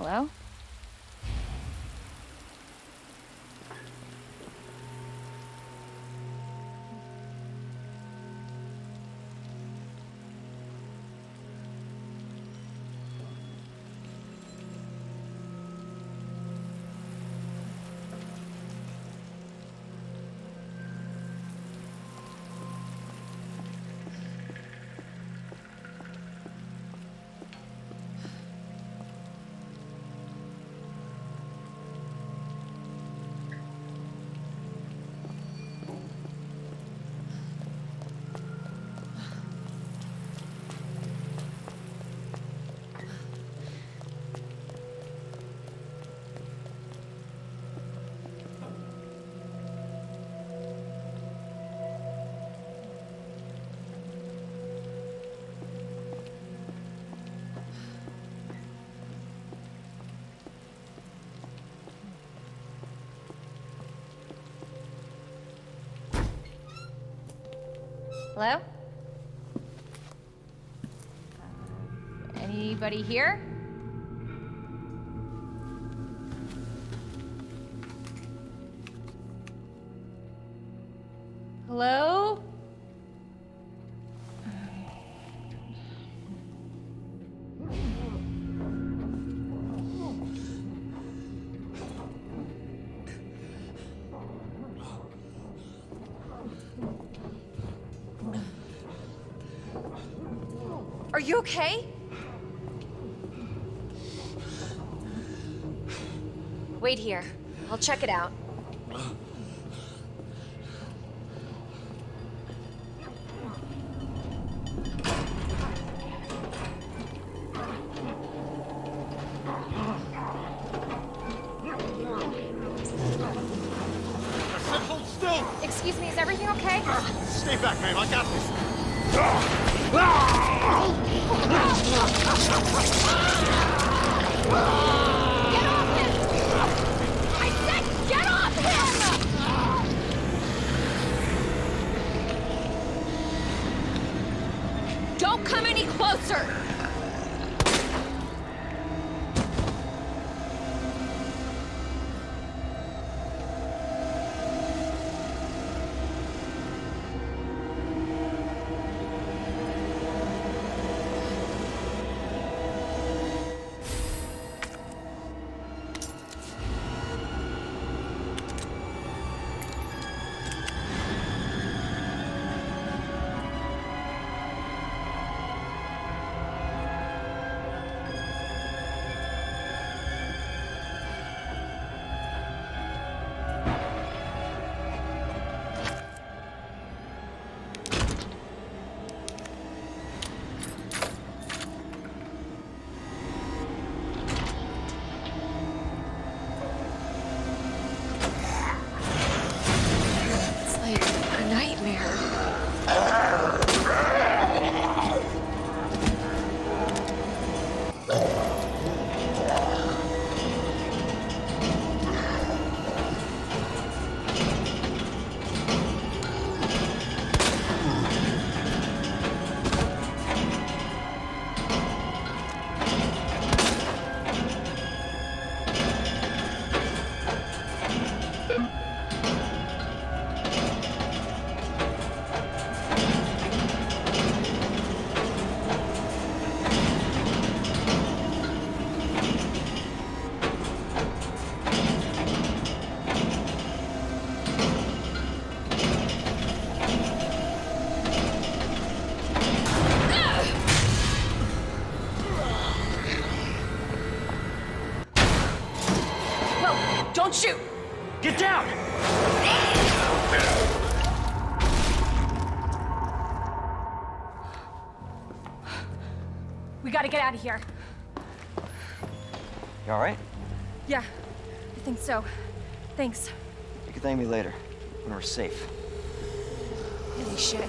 Hello? Hello? Anybody here? Are you okay? Wait here. I'll check it out. out of here. You all right? Yeah, I think so. Thanks. You can thank me later, when we're safe. Holy shit.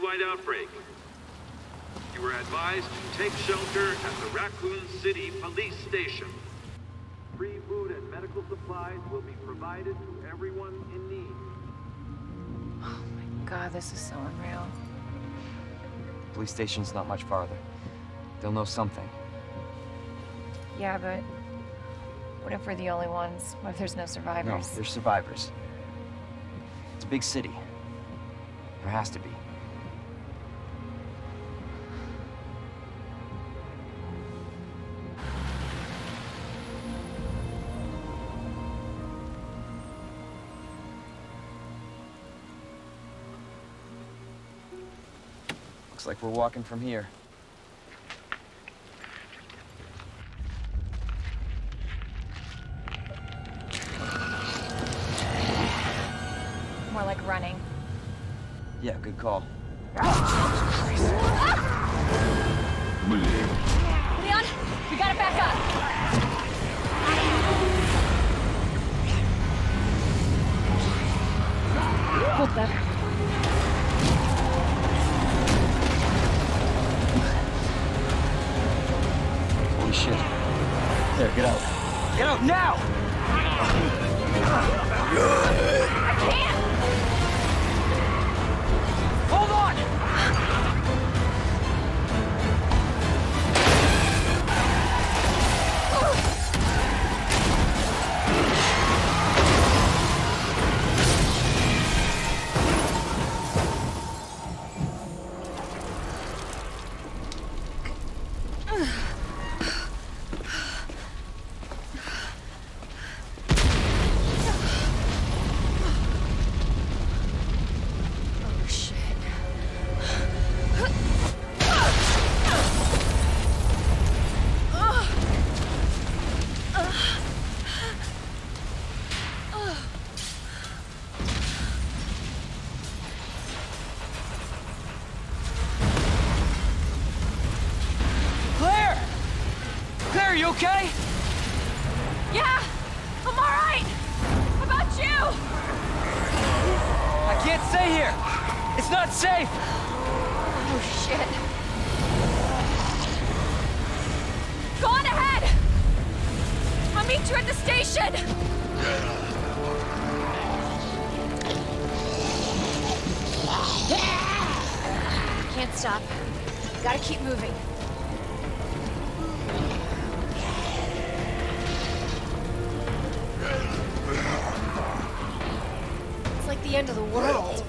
to the citywide outbreak. You were advised to take shelter at the Raccoon City Police Station. Free food and medical supplies will be provided to everyone in need. Oh my god, this is so unreal. Police station's not much farther. They'll know something. Yeah, but what if we're the only ones? What if there's no No, survivors? they're survivors. It's a big city. There has to be. Like we're walking from here. More like running. Yeah, good call. Okay? Yeah! I'm alright! How about you? I can't stay here! It's not safe! Oh shit. Go on ahead! I'll meet you at the station! Can't stop. Gotta keep moving. It's like the end of the world.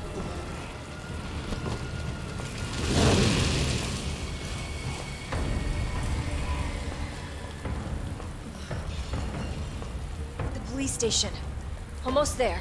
The police station. Almost there.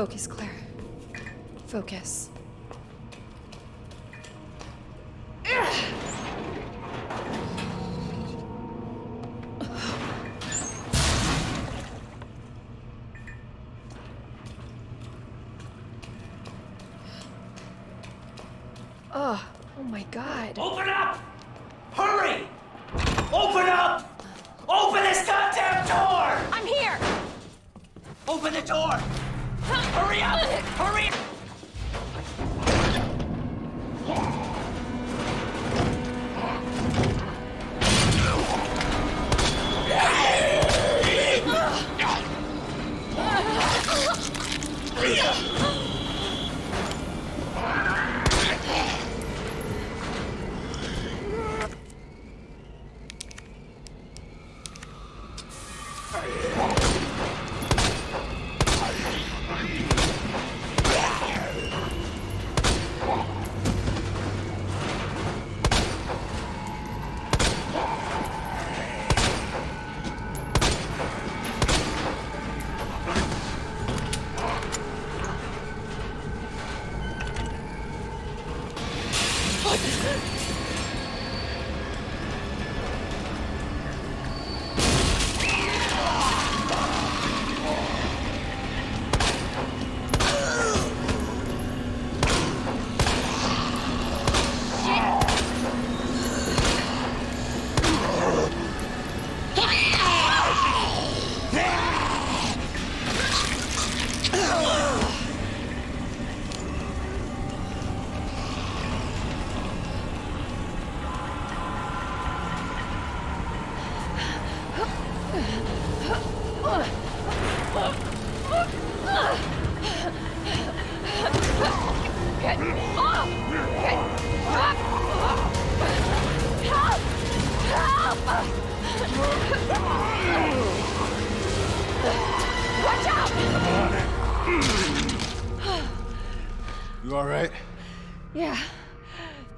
Focus, Claire. Focus.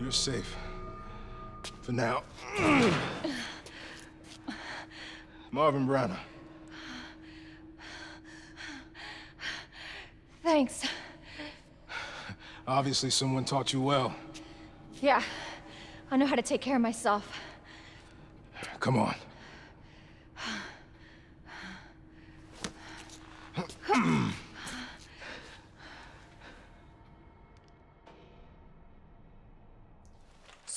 You're safe. For now. Marvin Branagh. thanks. Obviously, someone taught you well. Yeah, I know how to take care of myself. Come on.